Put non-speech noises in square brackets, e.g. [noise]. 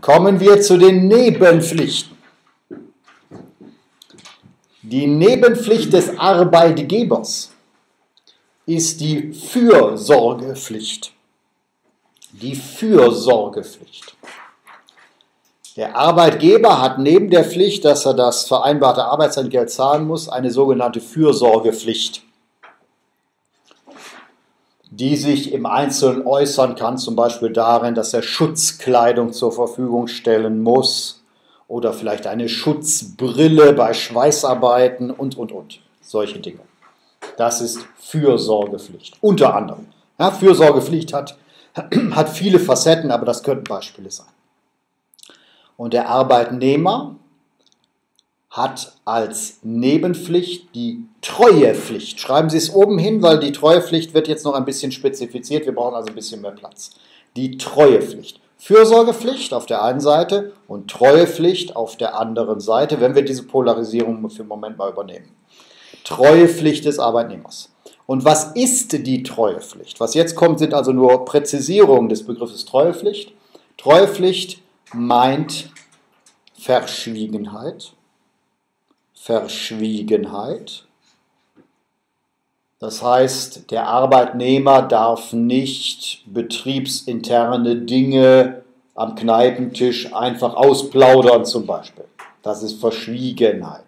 Kommen wir zu den Nebenpflichten. Die Nebenpflicht des Arbeitgebers ist die Fürsorgepflicht. Die Fürsorgepflicht. Der Arbeitgeber hat neben der Pflicht, dass er das vereinbarte Arbeitsentgelt zahlen muss, eine sogenannte Fürsorgepflicht, die sich im Einzelnen äußern kann, zum Beispiel darin, dass er Schutzkleidung zur Verfügung stellen muss oder vielleicht eine Schutzbrille bei Schweißarbeiten und, und, und. Solche Dinge. Das ist Fürsorgepflicht, unter anderem. Ja, Fürsorgepflicht hat, [clears throat] hat viele Facetten, aber das könnten Beispiele sein. Und der Arbeitnehmer hat als Nebenpflicht die Treuepflicht. Schreiben Sie es oben hin, weil die Treuepflicht wird jetzt noch ein bisschen spezifiziert. Wir brauchen also ein bisschen mehr Platz. Die Treuepflicht. Fürsorgepflicht auf der einen Seite und Treuepflicht auf der anderen Seite, wenn wir diese Polarisierung für den Moment mal übernehmen. Treuepflicht des Arbeitnehmers. Und was ist die Treuepflicht? Was jetzt kommt, sind also nur Präzisierungen des Begriffes Treuepflicht. Treuepflicht meint Verschwiegenheit. Verschwiegenheit. Das heißt, der Arbeitnehmer darf nicht betriebsinterne Dinge am Kneipentisch einfach ausplaudern zum Beispiel. Das ist Verschwiegenheit.